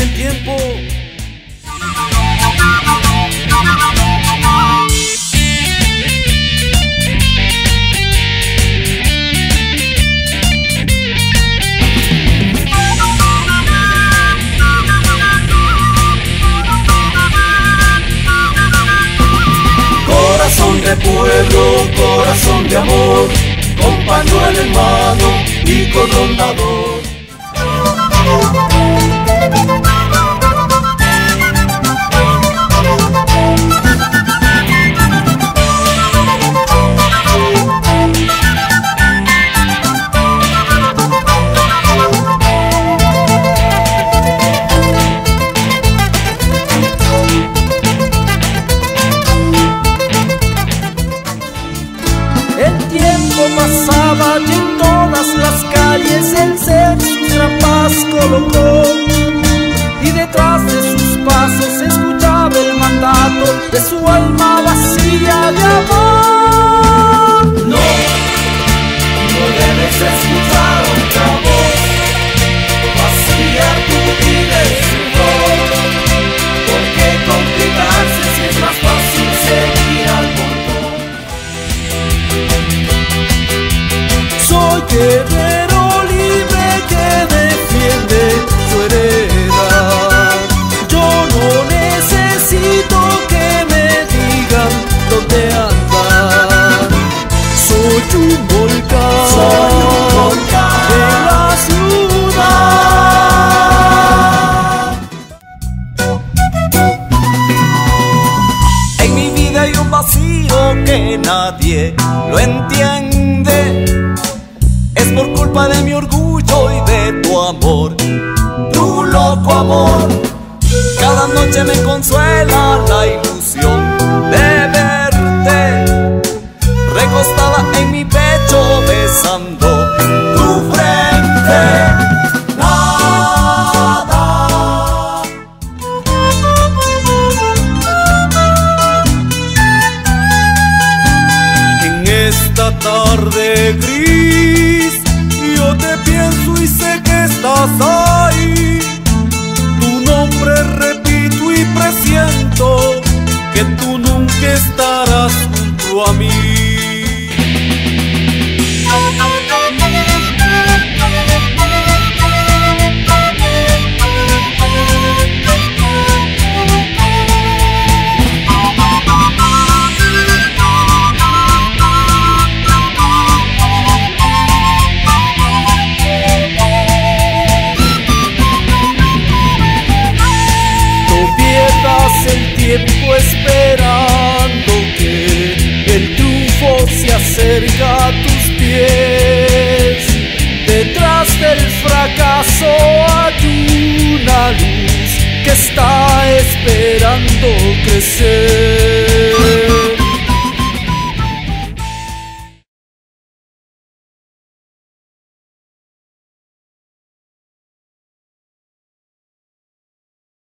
el tiempo. Corazón de pueblo, corazón de amor, con pañuelo en mano y con rondador. Tiempo pasaba y en todas las calles el ser gran paz colocó. Y detrás de sus pasos escuchaba el mandato de su alma Soy un volcán, Soy un volcán. de la ciudad. En mi vida hay un vacío que nadie lo entiende. Es por culpa de mi orgullo y de tu amor, tu loco amor. Cada noche me consuela la ilusión recostada en mi pecho, besando tu frente. Nada. En esta tarde gris yo te pienso y sé que estás ahí. Tu nombre repito y presiento que tú nunca estarás junto a mí. A tus pies. Detrás del fracaso hay una luz que está esperando crecer.